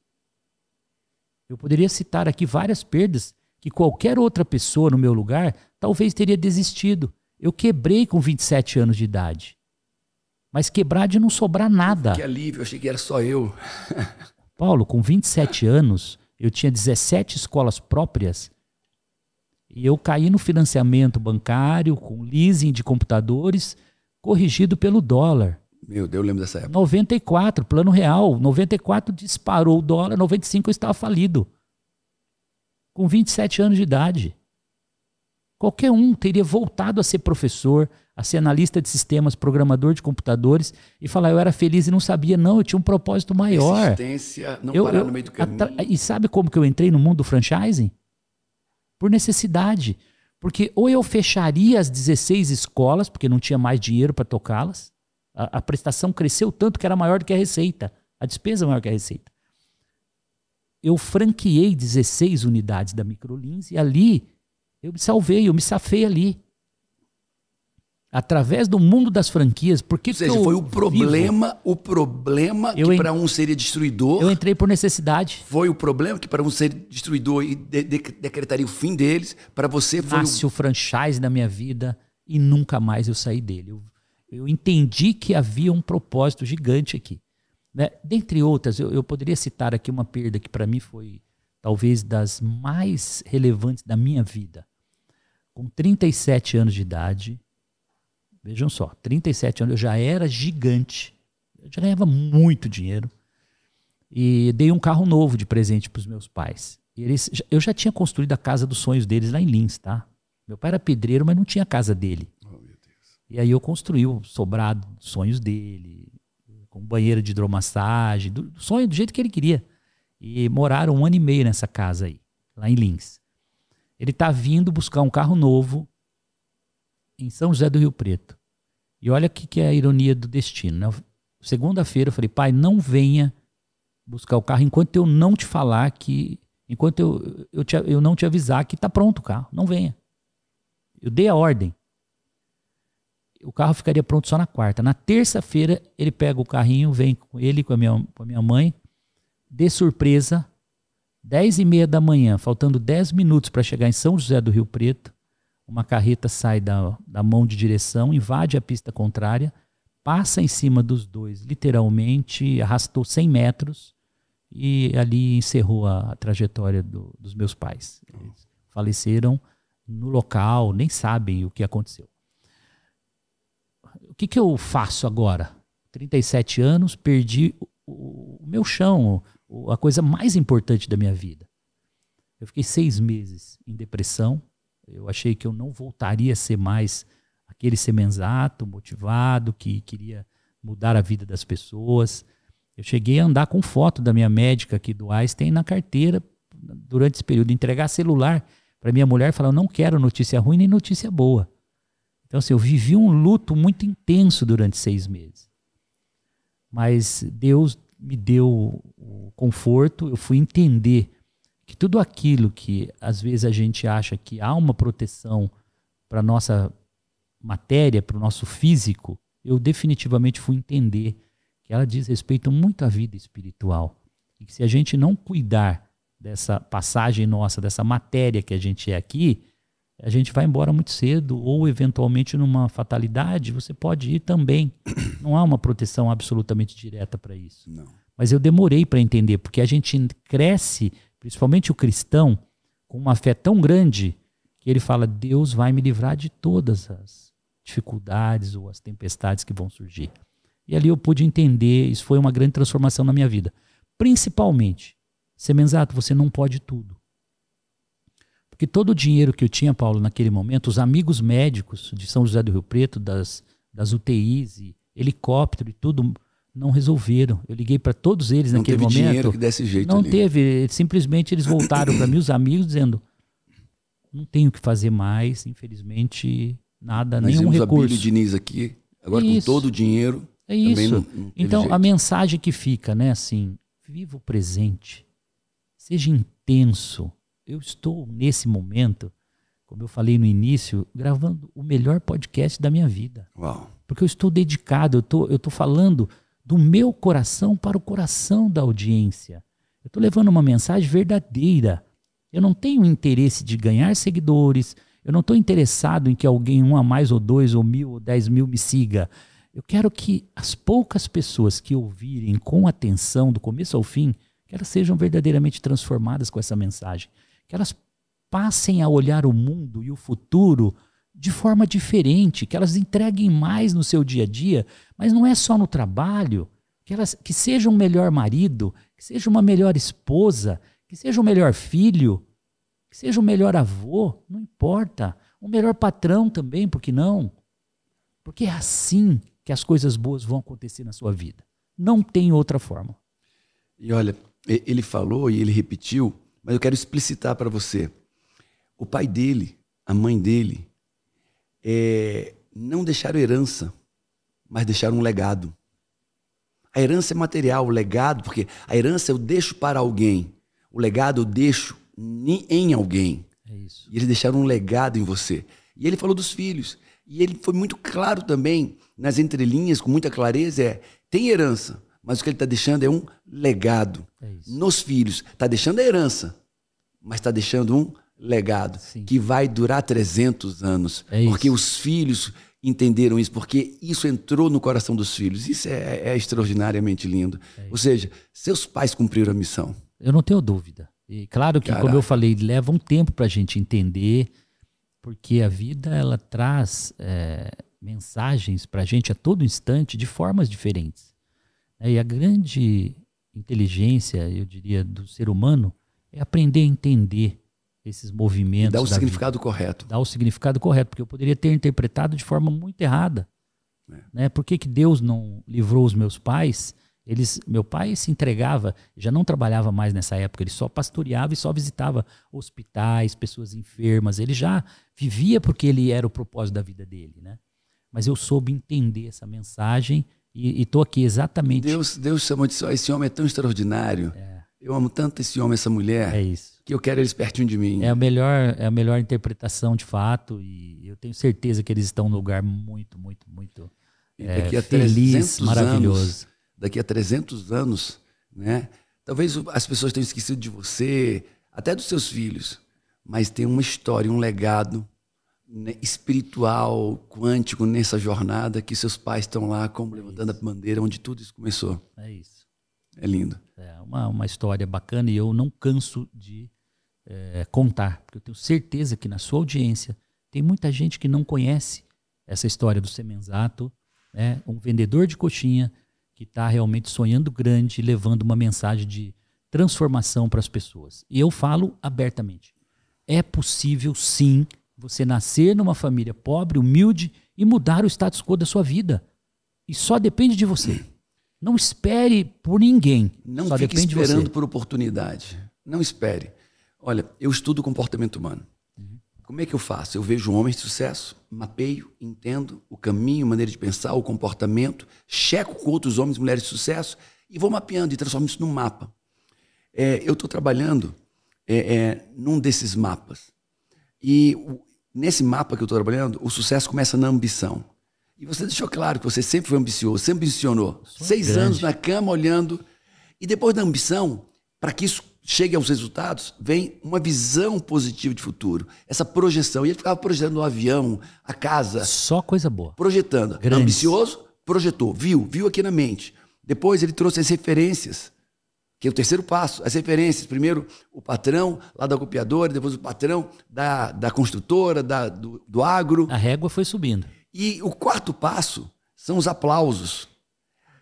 Eu poderia citar aqui várias perdas que qualquer outra pessoa no meu lugar talvez teria desistido. Eu quebrei com 27 anos de idade. Mas quebrar de não sobrar nada. Que alívio, eu achei que era só eu. Paulo, com 27 anos, eu tinha 17 escolas próprias e eu caí no financiamento bancário com leasing de computadores corrigido pelo dólar. Meu Deus, eu lembro dessa época. 94, plano real. 94 disparou o dólar, 95 eu estava falido. Com 27 anos de idade. Qualquer um teria voltado a ser professor, a ser analista de sistemas, programador de computadores e falar eu era feliz e não sabia, não, eu tinha um propósito maior. Persistência, não eu, parar eu, no meio do caminho. E sabe como que eu entrei no mundo do franchising? Por necessidade. Porque ou eu fecharia as 16 escolas, porque não tinha mais dinheiro para tocá-las, a, a, prestação cresceu tanto que era maior do que a receita, a despesa maior que a receita. Eu franqueei 16 unidades da Microlins e ali eu me salvei, eu me safei ali através do mundo das franquias. Porque Ou seja, foi o problema, vivo? o problema eu que para um seria destruidor. Eu entrei por necessidade. Foi o problema que para um seria destruidor e de, de, decretaria o fim deles. Para você foi Nasce o... o franchise na minha vida e nunca mais eu saí dele. Eu, eu entendi que havia um propósito gigante aqui. Né? Dentre outras, eu, eu poderia citar aqui uma perda que para mim foi talvez das mais relevantes da minha vida. Com 37 anos de idade, Vejam só, 37 anos, eu já era gigante. Eu já ganhava muito dinheiro. E dei um carro novo de presente para os meus pais. Eles, eu já tinha construído a casa dos sonhos deles lá em Lins, tá? Meu pai era pedreiro, mas não tinha a casa dele. Oh, e aí eu construí o sobrado dos sonhos dele, com banheiro de hidromassagem, do, sonho do jeito que ele queria. E moraram um ano e meio nessa casa aí, lá em Lins. Ele tá vindo buscar um carro novo em São José do Rio Preto. E olha o que é a ironia do destino. Né? Segunda-feira eu falei, pai, não venha buscar o carro enquanto eu não te falar que. Enquanto eu, eu, te, eu não te avisar que está pronto o carro. Não venha. Eu dei a ordem. O carro ficaria pronto só na quarta. Na terça-feira, ele pega o carrinho, vem com ele com a minha, com a minha mãe. De surpresa, dez e meia da manhã, faltando dez minutos para chegar em São José do Rio Preto, uma carreta sai da, da mão de direção, invade a pista contrária, passa em cima dos dois, literalmente arrastou 100 metros e ali encerrou a, a trajetória do, dos meus pais. Eles faleceram no local, nem sabem o que aconteceu. O que, que eu faço agora? 37 anos, perdi o, o meu chão, a coisa mais importante da minha vida. Eu fiquei seis meses em depressão, eu achei que eu não voltaria a ser mais aquele semenzato, motivado, que queria mudar a vida das pessoas. Eu cheguei a andar com foto da minha médica aqui do Einstein na carteira durante esse período, entregar celular para minha mulher e falar: Eu não quero notícia ruim nem notícia boa. Então, assim, eu vivi um luto muito intenso durante seis meses. Mas Deus me deu o conforto, eu fui entender que tudo aquilo que às vezes a gente acha que há uma proteção para nossa matéria, para o nosso físico, eu definitivamente fui entender que ela diz respeito muito à vida espiritual. E que se a gente não cuidar dessa passagem nossa, dessa matéria que a gente é aqui, a gente vai embora muito cedo, ou eventualmente numa fatalidade, você pode ir também. Não há uma proteção absolutamente direta para isso. Não. Mas eu demorei para entender, porque a gente cresce, principalmente o cristão, com uma fé tão grande que ele fala: Deus vai me livrar de todas as dificuldades ou as tempestades que vão surgir. E ali eu pude entender, isso foi uma grande transformação na minha vida. Principalmente, Semenzato, você não pode tudo. Porque todo o dinheiro que eu tinha, Paulo, naquele momento, os amigos médicos de São José do Rio Preto, das, das UTIs, e helicóptero e tudo, não resolveram. Eu liguei para todos eles não naquele teve momento. dinheiro que desse jeito não ali. teve. Simplesmente eles voltaram para mim, os amigos, dizendo: não tenho o que fazer mais, infelizmente, nada, Nós nenhum recurso. Bíblia Diniz aqui, agora Isso. com todo o dinheiro. É isso. não- não teve então, jeito. a mensagem que fica, né, assim, viva o presente, seja intenso. Eu estou, nesse momento, como eu falei no início, gravando o melhor podcast da minha vida. Uau. Porque eu estou dedicado, eu tô, estou falando do meu coração para o coração da audiência. Eu estou levando uma mensagem verdadeira. Eu não tenho interesse de ganhar seguidores, eu não estou interessado em que alguém, um a mais, ou dois, ou mil, ou dez mil, me siga. Eu quero que as poucas pessoas que ouvirem com atenção, do começo ao fim, que elas sejam verdadeiramente transformadas com essa mensagem. Que elas passem a olhar o mundo e o futuro de forma diferente, que elas entreguem mais no seu dia a dia, mas não é só no trabalho, que elas que seja um melhor marido, que seja uma melhor esposa, que seja um melhor filho, que seja um melhor avô, não importa, um melhor patrão também, por que não? Porque é assim que as coisas boas vão acontecer na sua vida. Não tem outra forma. E olha, ele falou e ele repetiu, mas eu quero explicitar para você. O pai dele, a mãe dele, é, não deixaram herança, mas deixaram um legado. A herança é material, o legado, porque a herança eu deixo para alguém, o legado eu deixo em alguém. É. E eles deixaram um legado em você. E ele falou dos filhos. E ele foi muito claro também, nas entrelinhas, com muita clareza, é, tem herança, mas o que ele está deixando é um legado. É. Nos filhos, está deixando a herança, mas está deixando um legado Sim. que vai durar 300 anos. É porque os filhos entenderam isso, porque isso entrou no coração dos filhos. Isso é, é extraordinariamente lindo. Ou seja, seus pais cumpriram a missão. Eu não tenho dúvida. E claro que, como Caraca. eu falei, leva um tempo para a gente entender, porque a vida ela traz é, mensagens para a gente a todo instante de formas diferentes. E a grande inteligência, eu diria, do ser humano é aprender a entender esses movimentos. Dá o da significado correto. dar o significado correto, porque eu poderia ter interpretado de forma muito errada. É. Né? Por que, que Deus não livrou os meus pais? Eles, meu pai se entregava, já não trabalhava mais nessa época, ele só pastoreava e só visitava hospitais, pessoas enfermas. Ele já vivia porque ele era o propósito da vida dele, né? Mas eu soube entender essa mensagem e estou aqui exatamente. Deus, Deus chamou de esse homem é tão extraordinário. Eu amo tanto esse homem, essa mulher, É isso. que eu quero eles pertinho de mim. É a melhor, é a melhor interpretação de fato e eu tenho certeza que eles estão num lugar muito, muito, muito é, daqui a feliz, 300 maravilhoso. Anos, daqui a 300 anos, né? Talvez as pessoas tenham esquecido de você, até dos seus filhos, mas tem uma história, um legado espiritual, quântico nessa jornada que seus pais estão lá como levantando a bandeira onde tudo isso começou. É isso. É lindo. É uma, uma história bacana e eu não canso de é, contar, porque eu tenho certeza que na sua audiência tem muita gente que não conhece essa história do Semenzato, né? um vendedor de coxinha que está realmente sonhando grande e levando uma mensagem de transformação para as pessoas. E eu falo abertamente: é possível sim você nascer numa família pobre, humilde e mudar o status quo da sua vida. E só depende de você. Não espere por ninguém. Não só fique esperando por oportunidade. Não espere. Olha, eu estudo comportamento humano. Uhum. Como é que eu faço? Eu vejo homens de sucesso, mapeio, entendo o caminho, a maneira de pensar, o comportamento, checo com outros homens e mulheres de sucesso e vou mapeando e transformo isso num mapa. É, eu estou trabalhando é, é, num desses mapas. E nesse mapa que eu estou trabalhando, o sucesso começa na ambição. E você deixou claro que você sempre foi ambicioso, sempre ambicionou. Seis grande. anos na cama olhando. E depois da ambição, para que isso chegue aos resultados, vem uma visão positiva de futuro, essa projeção. E ele ficava projetando o avião, a casa. Só coisa boa. Projetando. Grandes. Ambicioso, projetou, viu, viu aqui na mente. Depois ele trouxe as referências, que é o terceiro passo, as referências. Primeiro o patrão lá da copiadora, depois o patrão da, da construtora, da, do, do agro. A régua foi subindo. E o quarto passo são os aplausos.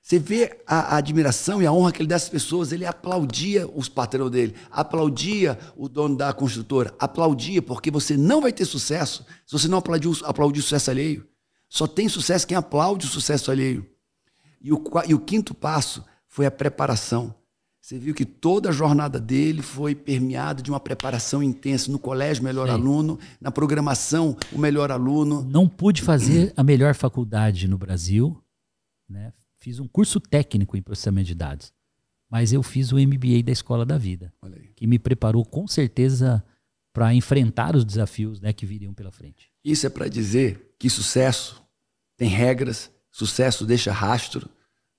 Você vê a, a, admiração e a honra que ele dá às pessoas. Ele aplaudia os patrões dele, aplaudia o dono da construtora, aplaudia, porque você não vai ter sucesso se você não aplaudir, aplaudir o sucesso alheio. Só tem sucesso quem aplaude o sucesso alheio. E o, e o quinto passo foi a preparação. Você viu que toda a jornada dele foi permeada de uma preparação intensa no colégio, melhor aluno, na programação, o melhor aluno. Não pude fazer a melhor faculdade no Brasil, né? Fiz um curso técnico em processamento de dados, mas eu fiz o MBA da Escola da Vida, que me preparou com certeza para enfrentar os desafios né, que viriam pela frente. Isso é para dizer que sucesso tem regras, sucesso deixa rastro,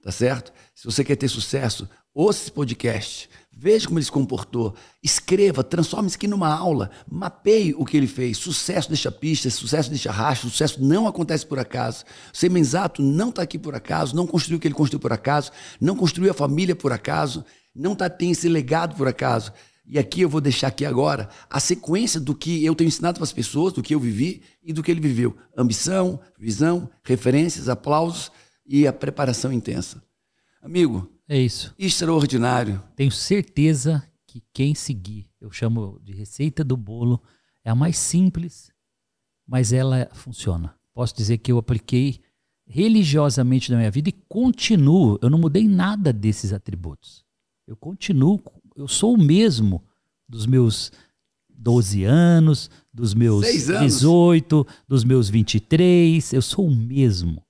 tá certo? Se você quer ter sucesso, ouça esse podcast, Veja como ele se comportou. Escreva, transforme isso aqui numa aula. Mapeie o que ele fez. Sucesso deixa pistas, sucesso deixa rastro, sucesso não acontece por acaso. O Semenzato não está aqui por acaso, não construiu o que ele construiu por acaso, não construiu a família por acaso, não tá, tem esse legado por acaso. E aqui eu vou deixar aqui agora a sequência do que eu tenho ensinado para as pessoas, do que eu vivi e do que ele viveu. Ambição, visão, referências, aplausos e a preparação intensa. Amigo, é isso. Extraordinário. Tenho certeza que quem seguir, eu chamo de receita do bolo, é a mais simples, mas ela funciona. Posso dizer que eu apliquei religiosamente na minha vida e continuo. Eu não mudei nada desses atributos. Eu continuo, eu sou o mesmo dos meus 12 anos, dos meus anos. 18, dos meus 23. Eu sou o mesmo.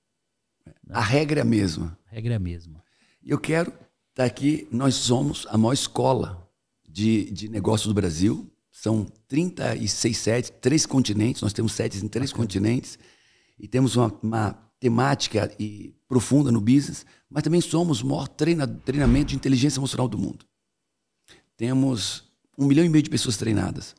A regra é a mesma. A regra é a mesma. Eu quero estar tá aqui, nós somos a maior escola de, de negócios do Brasil. São 36 sedes, três continentes, nós temos sedes em três Bacana. continentes. E temos uma, uma temática e profunda no business, mas também somos o maior treina, treinamento de inteligência emocional do mundo. Temos um milhão e meio de pessoas treinadas.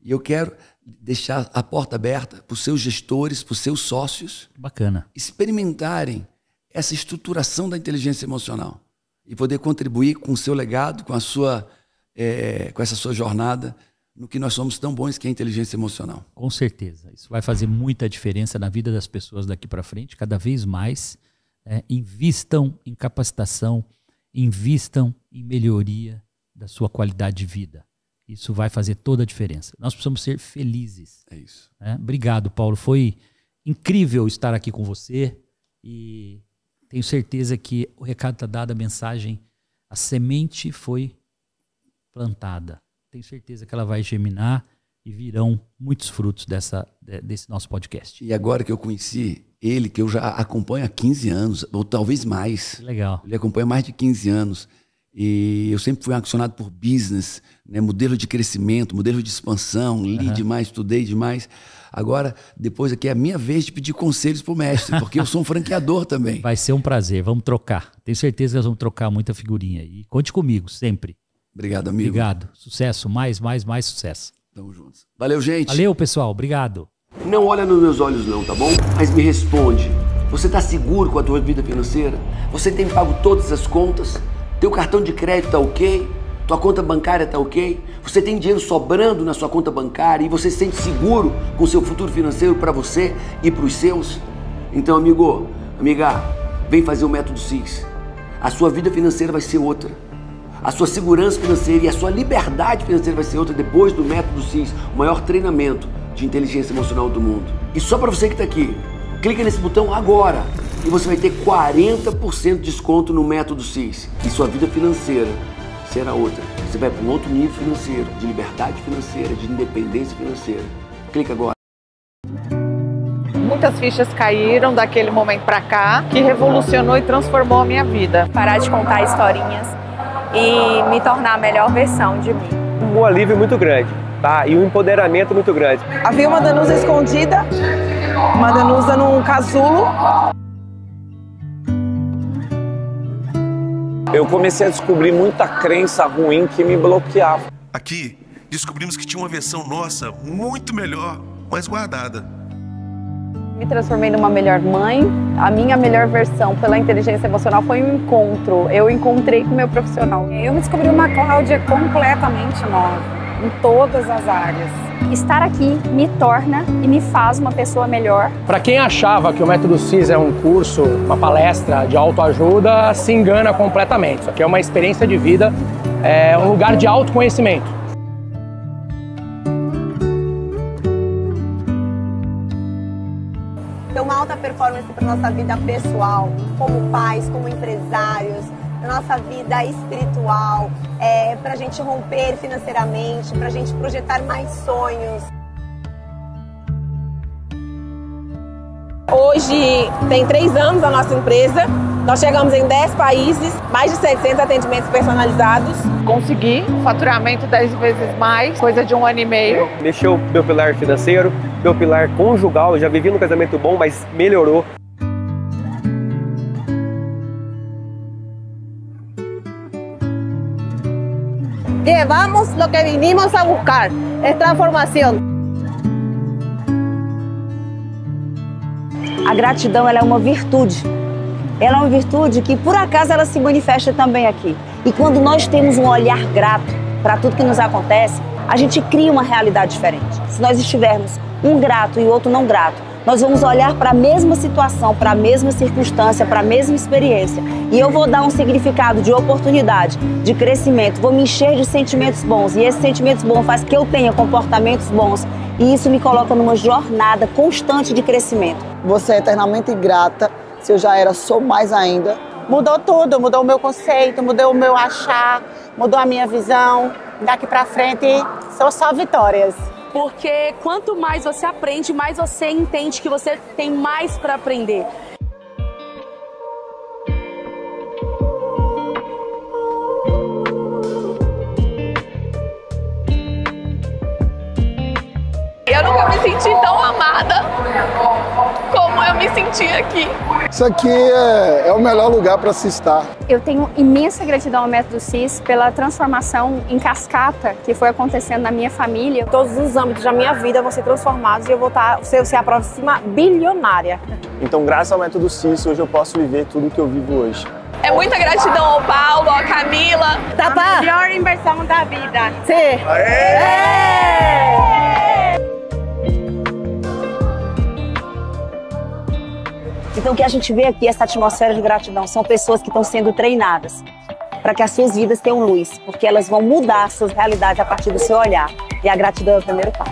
E eu quero deixar a porta aberta para os seus gestores, para os seus sócios. Bacana. Experimentarem essa estruturação da inteligência emocional e poder contribuir com o seu legado, com a sua, é, com essa sua jornada no que nós somos tão bons que é a inteligência emocional. Com certeza, isso vai fazer muita diferença na vida das pessoas daqui para frente. Cada vez mais é, invistam em capacitação, invistam em melhoria da sua qualidade de vida. Isso vai fazer toda a diferença. Nós precisamos ser felizes. É isso. É? Obrigado, Paulo. Foi incrível estar aqui com você e tenho certeza que o recado está dado, a mensagem, a semente foi plantada. Tenho certeza que ela vai germinar e virão muitos frutos dessa, desse nosso podcast. E agora que eu conheci ele, que eu já acompanho há 15 anos, ou talvez mais. Legal. Ele acompanha mais de 15 anos. E eu sempre fui acionado por business, né, modelo de crescimento, modelo de expansão, li uhum. demais, estudei demais. Agora, depois aqui é a minha vez de pedir conselhos para o mestre, porque eu sou um franqueador também. Vai ser um prazer, vamos trocar. Tenho certeza que nós vamos trocar muita figurinha. E conte comigo, sempre. Obrigado, amigo. Obrigado. Sucesso, mais, mais, mais sucesso. Tamo juntos. Valeu, gente. Valeu, pessoal. Obrigado. Não olha nos meus olhos não, tá bom? Mas me responde. Você está seguro com a tua vida financeira? Você tem pago todas as contas? Teu cartão de crédito está ok? Tua conta bancária está ok? Você tem dinheiro sobrando na sua conta bancária e você se sente seguro com o seu futuro financeiro para você e para os seus? Então, amigo, amiga, vem fazer o método CIS. A sua vida financeira vai ser outra. A sua segurança financeira e a sua liberdade financeira vai ser outra depois do método CIS, o maior treinamento de inteligência emocional do mundo. E só para você que está aqui, clica nesse botão agora e você vai ter 40% de desconto no método CIS. E sua vida financeira será outra. Você vai para um outro nível financeiro, de liberdade financeira, de independência financeira. Clica agora. Muitas fichas caíram daquele momento para cá, que revolucionou e transformou a minha vida. Parar de contar historinhas e me tornar a melhor versão de mim. Um alívio muito grande, tá? E um empoderamento muito grande. Havia uma danusa escondida, uma danusa num casulo. Eu comecei a descobrir muita crença ruim que me bloqueava. Aqui, descobrimos que tinha uma versão nossa muito melhor, mais guardada. Me transformei numa melhor mãe. A minha melhor versão pela inteligência emocional foi um encontro. Eu encontrei com o meu profissional. Eu me descobri uma Cláudia completamente nova, em todas as áreas. Estar aqui me torna e me faz uma pessoa melhor. Para quem achava que o Método CIS é um curso, uma palestra de autoajuda, se engana completamente. Isso aqui é uma experiência de vida, é um lugar de autoconhecimento. ter uma alta performance para nossa vida pessoal, como pais, como empresários, na nossa vida espiritual, é, para a gente romper financeiramente, para a gente projetar mais sonhos. Hoje tem três anos a nossa empresa. Nós chegamos em 10 países, mais de 700 atendimentos personalizados. Consegui faturamento 10 vezes mais, coisa de um ano e meio. Mexeu meu pilar financeiro, meu pilar conjugal. Eu já vivi num casamento bom, mas melhorou. Llevamos lo que vinimos a buscar, es transformación. A gratidão ela é uma virtude. Ela é uma virtude que, por acaso, ela se manifesta também aqui. E quando nós temos um olhar grato para tudo que nos acontece, a gente cria uma realidade diferente. Se nós estivermos um grato e outro não grato, nós vamos olhar para a mesma situação, para a mesma circunstância, para a mesma experiência. E eu vou dar um significado de oportunidade, de crescimento, vou me encher de sentimentos bons. E esses sentimentos bons fazem que eu tenha comportamentos bons. E isso me coloca numa jornada constante de crescimento. Você é eternamente grata. Se eu já era, sou mais ainda. Mudou tudo, mudou o meu conceito, mudou o meu achar, mudou a minha visão. Daqui para frente, são só vitórias porque quanto mais você aprende, mais você entende que você tem mais para aprender. Eu nunca me senti tão amada eu me senti aqui. Isso aqui é, é o melhor lugar para se estar. Eu tenho imensa gratidão ao Método CIS pela transformação em cascata que foi acontecendo na minha família. Todos os âmbitos da minha vida vão ser transformados e eu vou estar, ser, ser a próxima bilionária. Então, graças ao Método CIS, hoje eu posso viver tudo que eu vivo hoje. É muita gratidão ao Paulo, à Camila. Tá a melhor inversão da vida. Sim. Aê! Aê! Então, o que a gente vê aqui, essa atmosfera de gratidão, são pessoas que estão sendo treinadas para que as suas vidas tenham luz, porque elas vão mudar suas realidades a partir do seu olhar. E a gratidão é o primeiro passo.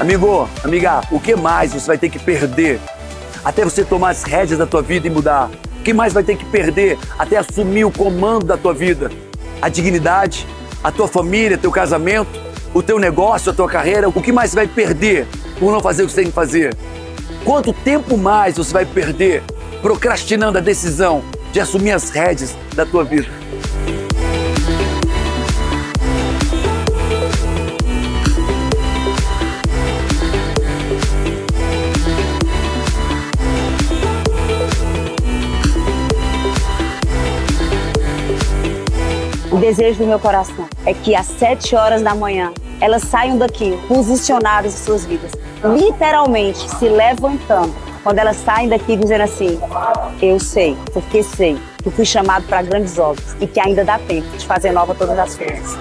Amigo, amiga, o que mais você vai ter que perder até você tomar as rédeas da tua vida e mudar? O que mais vai ter que perder até assumir o comando da tua vida? A dignidade, a tua família, teu casamento, o teu negócio, a tua carreira? O que mais você vai perder por não fazer o que você tem que fazer? Quanto tempo mais você vai perder procrastinando a decisão de assumir as rédeas da tua vida? Desejo do meu coração é que às sete horas da manhã elas saiam daqui posicionadas em suas vidas, literalmente se levantando. Quando elas saem daqui dizendo assim: Eu sei, porque sei que fui chamado para grandes obras e que ainda dá tempo de fazer nova todas as coisas.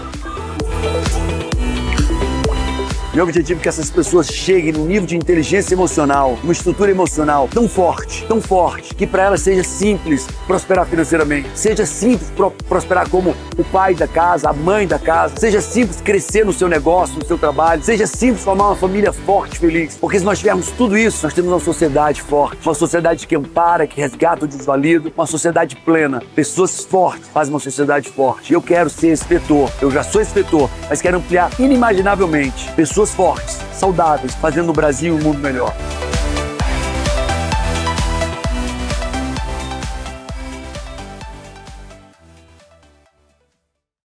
Meu objetivo é que essas pessoas cheguem num nível de inteligência emocional, uma estrutura emocional tão forte, tão forte, que para elas seja simples prosperar financeiramente, seja simples pro prosperar como o pai da casa, a mãe da casa, seja simples crescer no seu negócio, no seu trabalho, seja simples formar uma família forte, feliz. Porque se nós tivermos tudo isso, nós temos uma sociedade forte, uma sociedade que ampara, que resgata o desvalido, uma sociedade plena. Pessoas fortes fazem uma sociedade forte. Eu quero ser inspetor, eu já sou inspetor, mas quero ampliar inimaginavelmente. Pessoas fortes, saudáveis, fazendo o Brasil um mundo melhor.